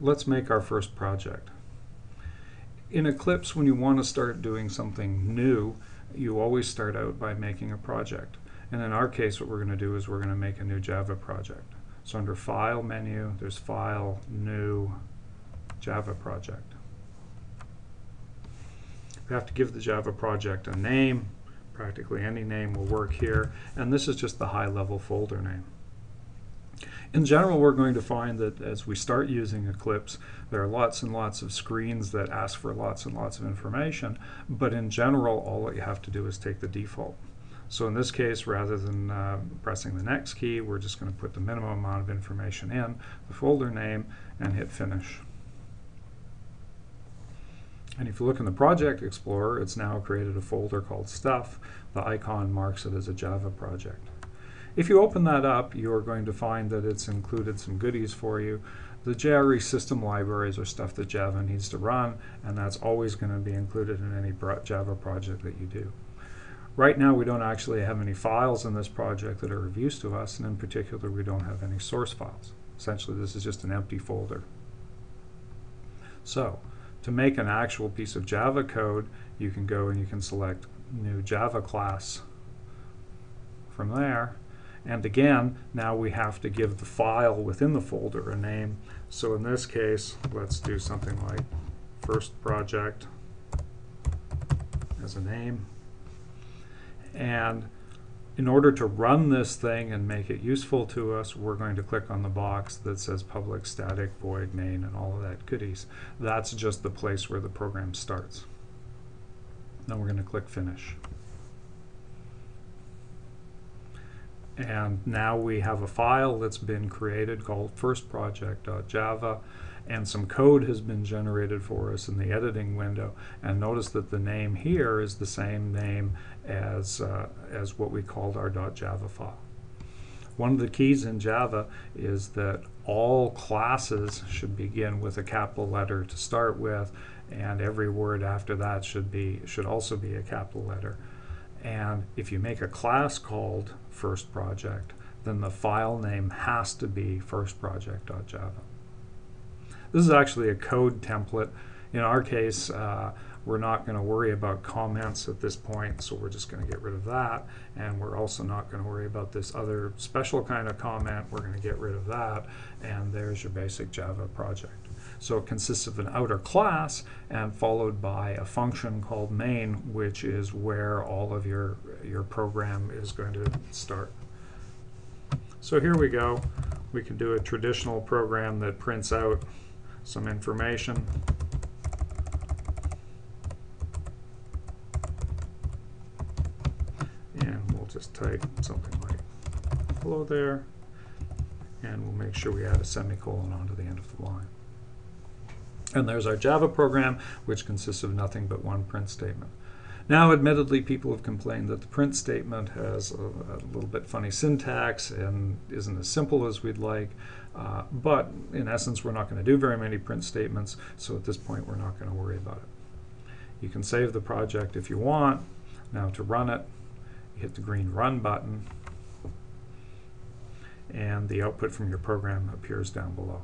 let's make our first project. In Eclipse, when you want to start doing something new, you always start out by making a project. And in our case, what we're going to do is we're going to make a new Java project. So under File menu, there's File, New, Java project. We have to give the Java project a name. Practically any name will work here. And this is just the high-level folder name. In general, we're going to find that as we start using Eclipse, there are lots and lots of screens that ask for lots and lots of information, but in general, all that you have to do is take the default. So in this case, rather than uh, pressing the next key, we're just going to put the minimum amount of information in, the folder name, and hit finish. And if you look in the Project Explorer, it's now created a folder called Stuff. The icon marks it as a Java project. If you open that up, you're going to find that it's included some goodies for you. The JRE system libraries are stuff that Java needs to run, and that's always going to be included in any Java project that you do. Right now, we don't actually have any files in this project that are of use to us, and in particular, we don't have any source files. Essentially, this is just an empty folder. So, to make an actual piece of Java code, you can go and you can select new Java class from there, and again, now we have to give the file within the folder a name. So in this case, let's do something like first project as a name. And in order to run this thing and make it useful to us, we're going to click on the box that says public static void main and all of that goodies. That's just the place where the program starts. Then we're going to click finish. And now we have a file that's been created called firstproject.java and some code has been generated for us in the editing window. And notice that the name here is the same name as, uh, as what we called our .java file. One of the keys in Java is that all classes should begin with a capital letter to start with, and every word after that should be should also be a capital letter. And if you make a class called first project, then the file name has to be firstproject.java. This is actually a code template. In our case, uh, we're not going to worry about comments at this point, so we're just going to get rid of that. And we're also not going to worry about this other special kind of comment. We're going to get rid of that. And there's your basic Java project. So it consists of an outer class and followed by a function called main, which is where all of your, your program is going to start. So here we go. We can do a traditional program that prints out some information. And we'll just type something like hello there. And we'll make sure we add a semicolon onto the end of the line. And there's our Java program, which consists of nothing but one print statement. Now, admittedly, people have complained that the print statement has a, a little bit funny syntax and isn't as simple as we'd like. Uh, but in essence, we're not going to do very many print statements, so at this point, we're not going to worry about it. You can save the project if you want. Now, to run it, hit the green Run button, and the output from your program appears down below.